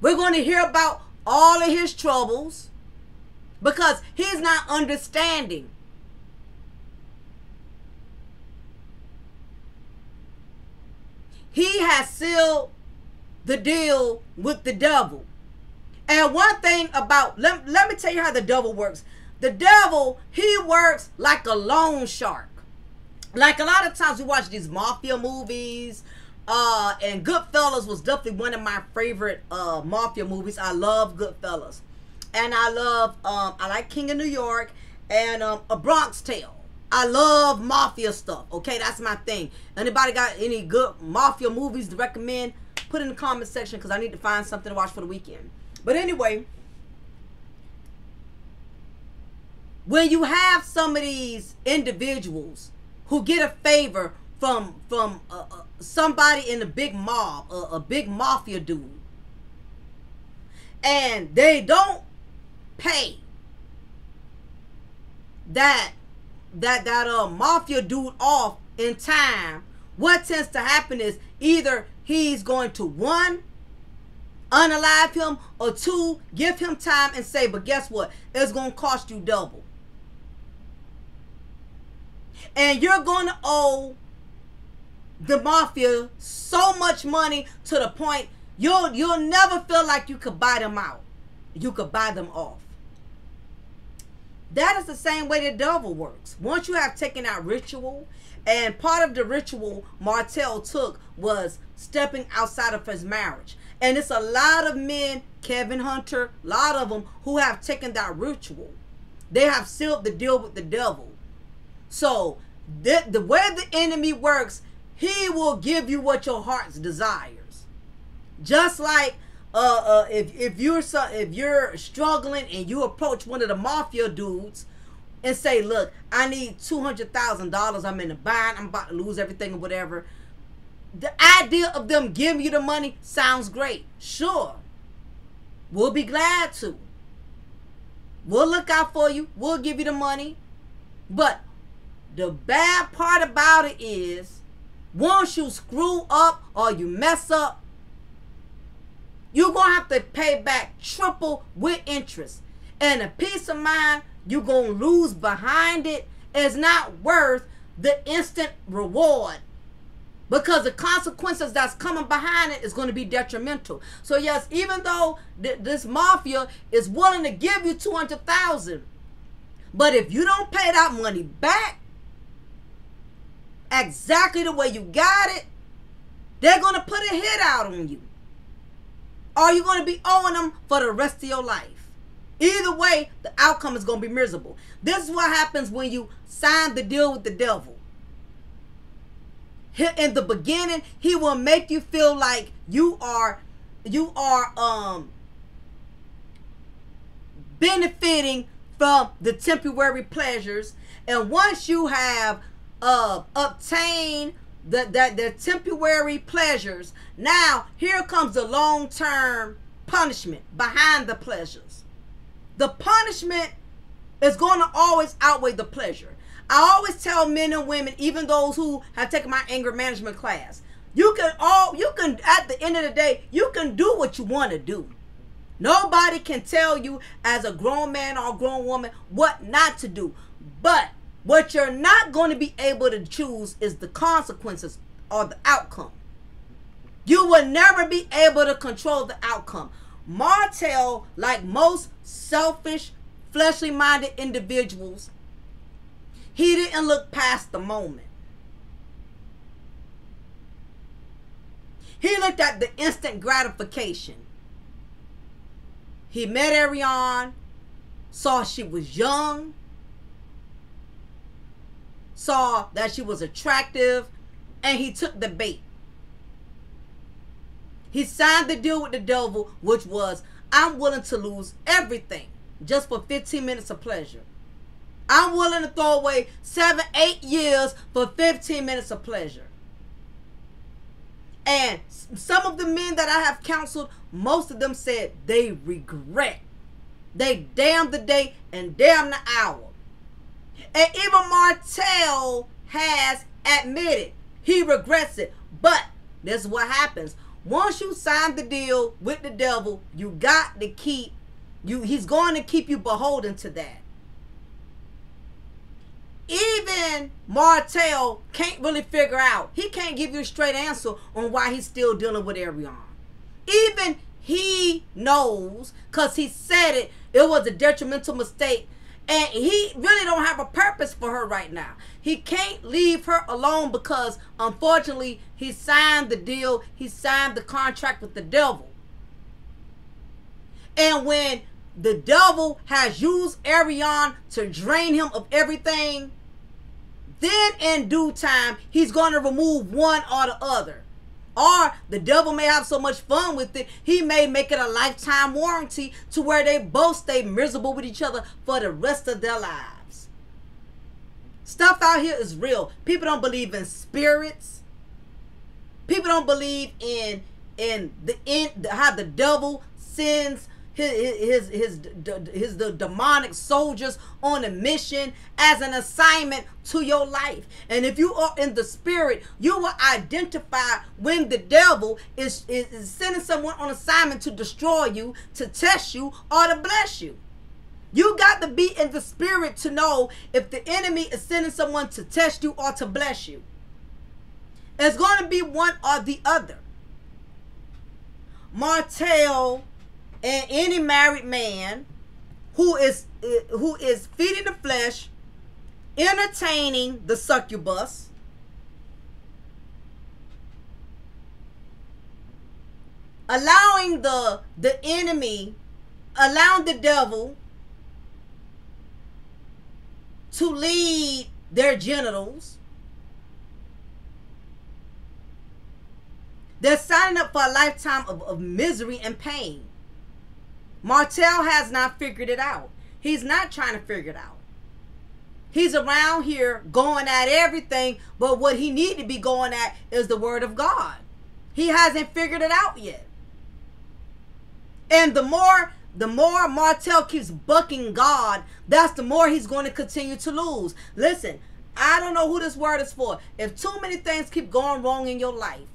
We're going to hear about all of his troubles because he's not understanding. He has sealed the deal with the devil. And one thing about let, let me tell you how the devil works. The devil, he works like a loan shark. Like a lot of times we watch these mafia movies, uh, and Goodfellas was definitely one of my favorite uh mafia movies. I love Goodfellas and I love um I like King of New York and um a Bronx Tale. I love mafia stuff. Okay, that's my thing. Anybody got any good mafia movies to recommend? Put in the comment section because I need to find something to watch for the weekend. But anyway, when you have some of these individuals who get a favor from from uh, uh, somebody in a big mob, uh, a big mafia dude, and they don't pay that that that uh mafia dude off in time, what tends to happen is either he's going to one unalive him or two give him time and say, but guess what? It's gonna cost you double. And you're gonna owe the mafia so much money to the point you'll you'll never feel like you could buy them out. You could buy them off. That is the same way the devil works. Once you have taken out ritual, and part of the ritual Martell took was stepping outside of his marriage. And it's a lot of men, Kevin Hunter, a lot of them who have taken that ritual. They have sealed the deal with the devil. So the, the way the enemy works, he will give you what your heart's desires. Just like uh, uh, if if you're so, if you're struggling and you approach one of the mafia dudes and say, "Look, I need two hundred thousand dollars. I'm in a bind. I'm about to lose everything or whatever." The idea of them giving you the money sounds great. Sure, we'll be glad to. We'll look out for you. We'll give you the money. But the bad part about it is, once you screw up or you mess up, you're going to have to pay back triple with interest. And the peace of mind you're going to lose behind it is not worth the instant reward because the consequences that's coming behind it is going to be detrimental. So yes, even though th- this mafia is willing to give you 200,000, but if you don't pay that money back exactly the way you got it, they're going to put a hit out on you. Are you going to be owing them for the rest of your life? Either way, the outcome is going to be miserable. This is what happens when you sign the deal with the devil. In the beginning, he will make you feel like you are you are um benefiting from the temporary pleasures and once you have uh obtained the, the, the temporary pleasures. Now, here comes the long term punishment behind the pleasures. The punishment is going to always outweigh the pleasure. I always tell men and women, even those who have taken my anger management class, you can all you can at the end of the day, you can do what you want to do. Nobody can tell you as a grown man or grown woman what not to do. But What you're not going to be able to choose is the consequences or the outcome. You will never be able to control the outcome. Martell, like most selfish, fleshly minded individuals, he didn't look past the moment. He looked at the instant gratification. He met Arionne, saw she was young, saw that she was attractive, and he took the bait. He signed the deal with the devil, which was I'm willing to lose everything just for 15 minutes of pleasure. I'm willing to throw away seven, eight years for 15 minutes of pleasure. And some of the men that I have counseled, most of them said they regret. They damn the day and damn the hour. And even Martell has admitted he regrets it. But this is what happens. Once you sign the deal with the devil, you got to keep you he's going to keep you beholden to that even Martell can't really figure out. He can't give you a straight answer on why he's still dealing with Arionne. Even he knows, because he said it, it was a detrimental mistake. And he really don't have a purpose for her right now. He can't leave her alone because unfortunately he signed the deal. He signed the contract with the devil. And when the devil has used Arionne to drain him of everything, then in due time, he's going to remove one or the other. Or the devil may have so much fun with it, he may make it a lifetime warranty to where they both stay miserable with each other for the rest of their lives. Stuff out here is real. People don't believe in spirits. People don't believe in in the in how the devil sends his his his, the demonic soldiers on a mission as an assignment to your life. And if you are in the spirit, you will identify when the devil is, is, is sending someone on assignment to destroy you, to test you, or to bless you. You got to be in the spirit to know if the enemy is sending someone to test you or to bless you. It's going to be one or the other. Martell and any married man who is uh, who is feeding the flesh, entertaining the succubus, allowing the the enemy, allowing the devil to lead their genitals. They're signing up for a lifetime of, of misery and pain. Martell has not figured it out. He's not trying to figure it out. He's around here going at everything, but what he need to be going at is the word of God. He hasn't figured it out yet. And the more the more Martell keeps bucking God, that's the more he's going to continue to lose. Listen, I don't know who this word is for. If too many things keep going wrong in your life,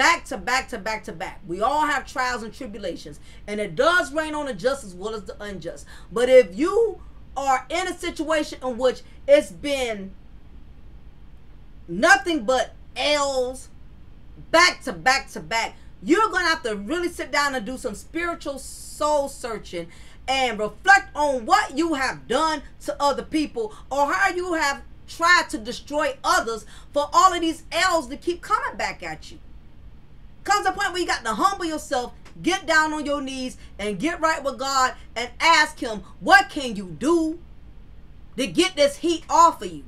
back to back to back to back. We all have trials and tribulations, and it does rain on the just as well as the unjust. But if you are in a situation in which it's been nothing but L's back to back to back, you're going to have to really sit down and do some spiritual soul searching and reflect on what you have done to other people or how you have tried to destroy others for all of these L's to keep coming back at you comes a point where you got to humble yourself, get down on your knees, and get right with God and ask Him, what can you do to get this heat off of you?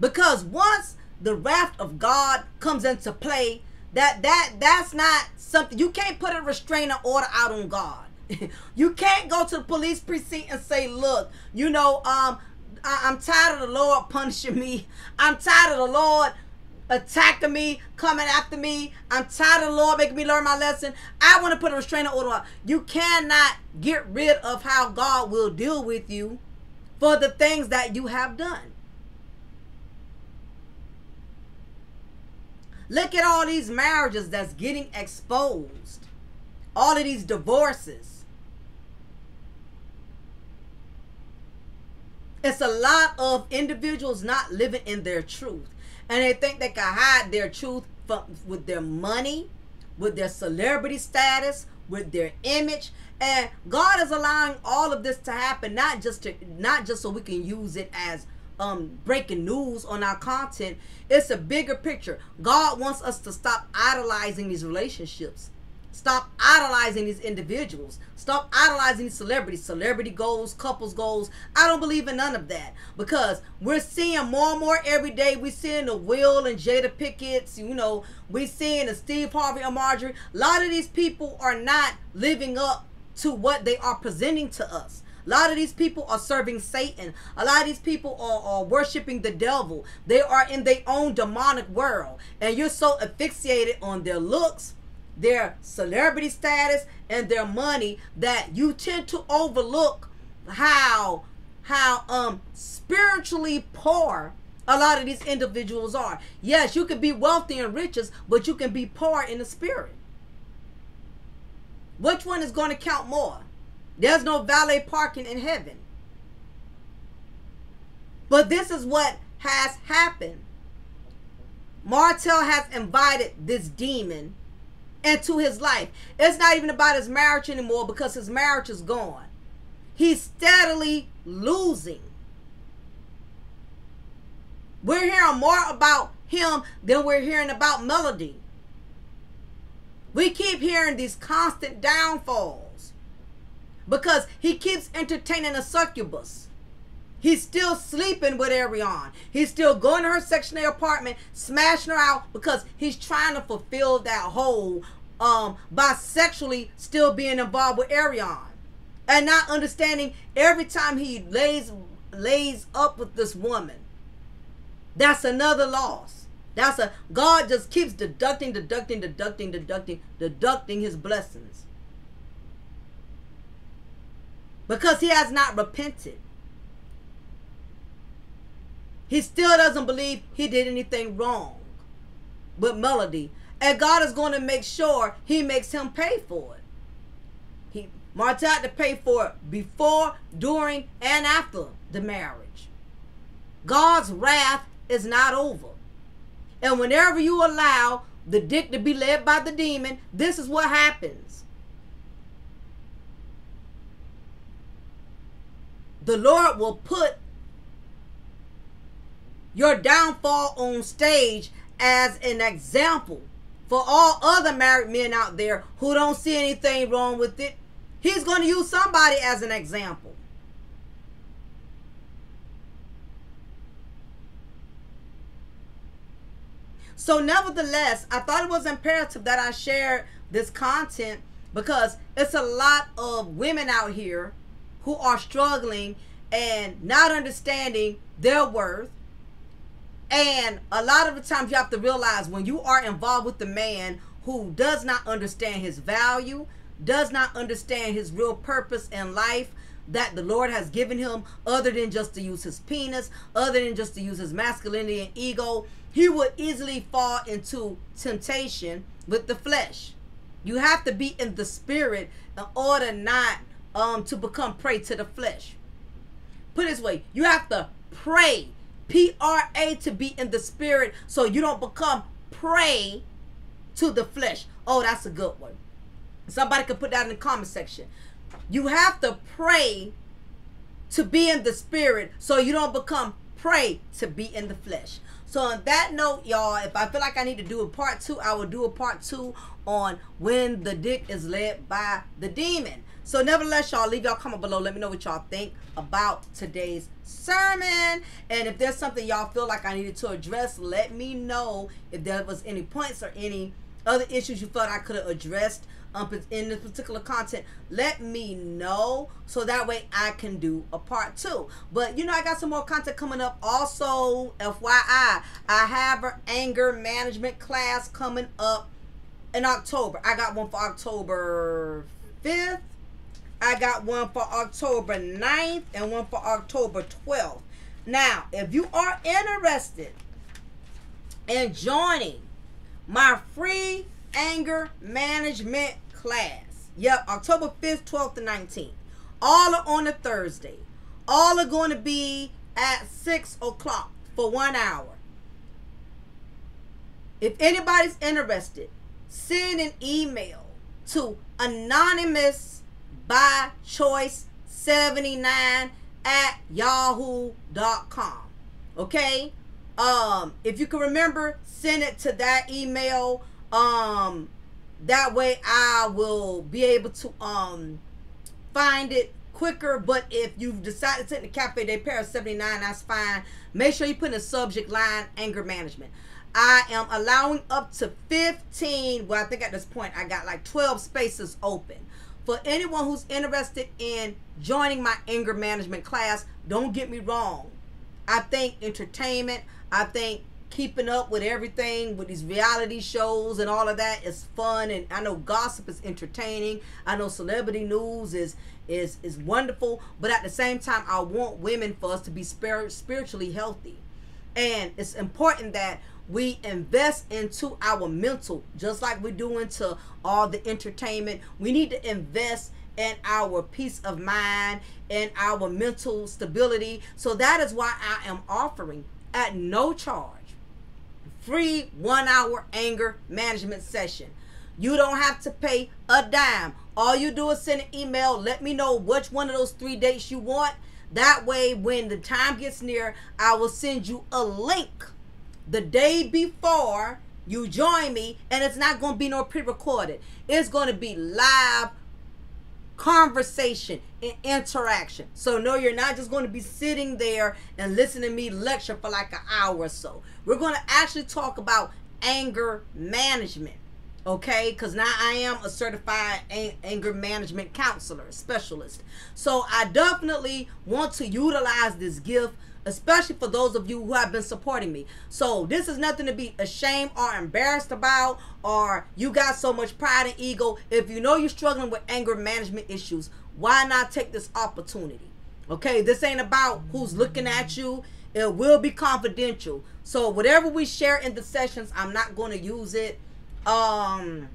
Because once the wrath of God comes into play, that that that's not something you can't put a restraining order out on God. *laughs* you can't go to the police precinct and say, "Look, you know, um, I, am tired of the Lord punishing me. I'm tired of the Lord attacking me, coming after me. I'm tired of the Lord making me learn my lesson. I want to put a restraining order on. You cannot get rid of how God will deal with you for the things that you have done. Look at all these marriages that's getting exposed. All of these divorces. It's a lot of individuals not living in their truth. And they think they can hide their truth from, with their money, with their celebrity status, with their image. And God is allowing all of this to happen, not just to not just so we can use it as um breaking news on our content. It's a bigger picture. God wants us to stop idolizing these relationships. Stop idolizing these individuals. Stop idolizing these celebrities, celebrity goals, couples goals. I don't believe in none of that because we're seeing more and more every day. We're seeing the Will and Jada Pickett's, you know, we're seeing the Steve Harvey and Marjorie. A lot of these people are not living up to what they are presenting to us. A lot of these people are serving Satan. A lot of these people are, are worshiping the devil. They are in their own demonic world. And you're so asphyxiated on their looks, their celebrity status and their money that you tend to overlook how how um spiritually poor a lot of these individuals are. Yes, you can be wealthy and riches, but you can be poor in the spirit. Which one is going to count more? There's no valet parking in heaven. But this is what has happened. Martell has invited this demon into his life. It's not even about his marriage anymore because his marriage is gone. He's steadily losing. We're hearing more about him than we're hearing about Melody. We keep hearing these constant downfalls because he keeps entertaining a succubus. He's still sleeping with Arionne. He's still going to her Section A apartment, smashing her out because he's trying to fulfill that hole um, by sexually still being involved with Arionne. And not understanding every time he lays lays up with this woman. That's another loss. That's a God just keeps deducting, deducting, deducting, deducting, deducting his blessings. Because he has not repented. He still doesn't believe he did anything wrong with Melody. And God is going to make sure he makes him pay for it. He Martell had to pay for it before, during, and after the marriage. God's wrath is not over. And whenever you allow the dick to be led by the demon, this is what happens. The Lord will put your downfall on stage as an example for all other married men out there who don't see anything wrong with it. He's going to use somebody as an example. So, nevertheless, I thought it was imperative that I share this content because it's a lot of women out here who are struggling and not understanding their worth and a lot of the times you have to realize when you are involved with the man who does not understand his value, does not understand his real purpose in life that the Lord has given him, other than just to use his penis, other than just to use his masculinity and ego, he would easily fall into temptation with the flesh. You have to be in the spirit in order not um to become prey to the flesh. Put it this way, you have to pray P R A to be in the spirit so you don't become prey to the flesh. Oh, that's a good one. Somebody could put that in the comment section. You have to pray to be in the spirit so you don't become prey to be in the flesh. So on that note, y'all, if I feel like I need to do a part two, I will do a part two on when the dick is led by the demon. So nevertheless, y'all leave y'all comment below. Let me know what y'all think about today's sermon. And if there's something y'all feel like I needed to address, let me know if there was any points or any other issues you felt I could have addressed um, in this particular content, let me know so that way I can do a part two. But you know, I got some more content coming up. Also, FYI, I have an anger management class coming up in October. I got one for October 5th I got one for October 9th and one for October 12th. Now, if you are interested in joining my free anger management class, yep, October 5th, 12th, and 19th, all are on a Thursday. All are going to be at 6 o'clock for one hour. If anybody's interested, send an email to anonymous by choice 79 at yahoo.com. Okay? Um, if you can remember, send it to that email. Um, that way I will be able to um find it quicker. But if you've decided to send the Cafe de Paris 79, that's fine. Make sure you put in the subject line anger management. I am allowing up to 15. Well, I think at this point I got like 12 spaces open. For anyone who's interested in joining my anger management class, don't get me wrong. I think entertainment, I think keeping up with everything with these reality shows and all of that is fun and I know gossip is entertaining. I know celebrity news is is is wonderful, but at the same time I want women for us to be spir- spiritually healthy. And it's important that we invest into our mental just like we do into all the entertainment. We need to invest in our peace of mind and our mental stability. So that is why I am offering at no charge free one hour anger management session. You don't have to pay a dime. All you do is send an email. Let me know which one of those three dates you want. That way, when the time gets near, I will send you a link the day before you join me, and it's not going to be no pre recorded. It's going to be live conversation and interaction. So no, you're not just going to be sitting there and listening to me lecture for like an hour or so. We're going to actually talk about anger management. Okay, because now I am a certified anger management counselor, specialist. So I definitely want to utilize this gift especially for those of you who have been supporting me. So this is nothing to be ashamed or embarrassed about, or you got so much pride and ego. If you know you're struggling with anger management issues, why not take this opportunity? Okay, this ain't about who's looking at you. It will be confidential. So whatever we share in the sessions, I'm not going to use it um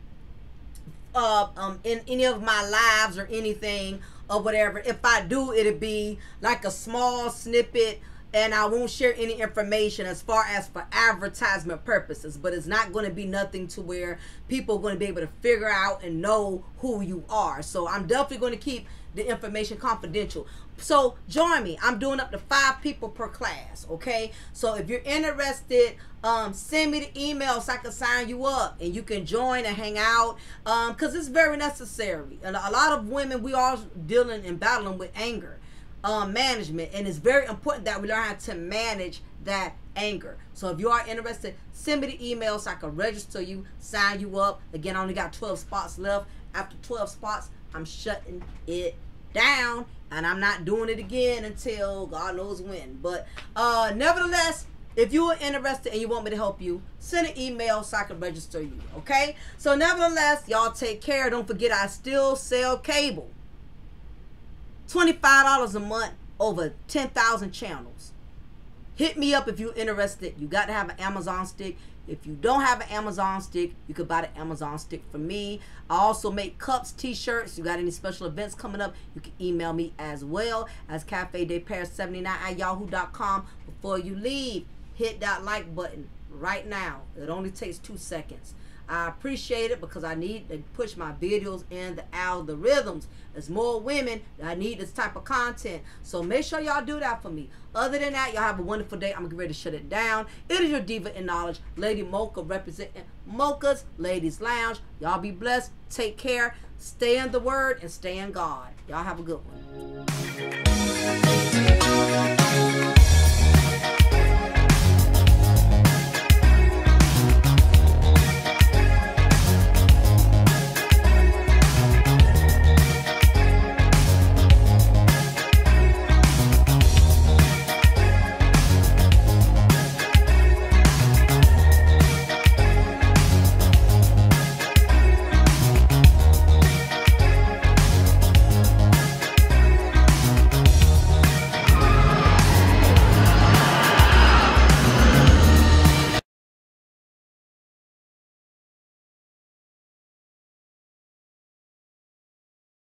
uh um in any of my lives or anything or whatever. If I do, it'll be like a small snippet and I won't share any information as far as for advertisement purposes, but it's not going to be nothing to where people are going to be able to figure out and know who you are. So I'm definitely going to keep the information confidential. So join me. I'm doing up to five people per class. Okay. So if you're interested, um, send me the email so I can sign you up and you can join and hang out. Um, because it's very necessary. And a lot of women, we are dealing and battling with anger um, management, and it's very important that we learn how to manage that anger. So if you are interested, send me the email so I can register you, sign you up. Again, I only got 12 spots left. After 12 spots, I'm shutting it down and I'm not doing it again until God knows when. But uh nevertheless, if you are interested and you want me to help you, send an email so I can register you. Okay? So nevertheless, y'all take care. Don't forget I still sell cable. $25 a month over 10,000 channels. Hit me up if you're interested. You got to have an Amazon stick. If you don't have an Amazon stick, you could buy the Amazon stick from me. I also make cups, t-shirts. You got any special events coming up, you can email me as well as cafe de paris 79 at yahoo.com. Before you leave, hit that like button right now. It only takes two seconds. I appreciate it because I need to push my videos in the algorithms. There's more women that need this type of content. So make sure y'all do that for me. Other than that, y'all have a wonderful day. I'm going to get ready to shut it down. It is your diva in knowledge, Lady Mocha, representing Mocha's Ladies Lounge. Y'all be blessed. Take care. Stay in the word and stay in God. Y'all have a good one.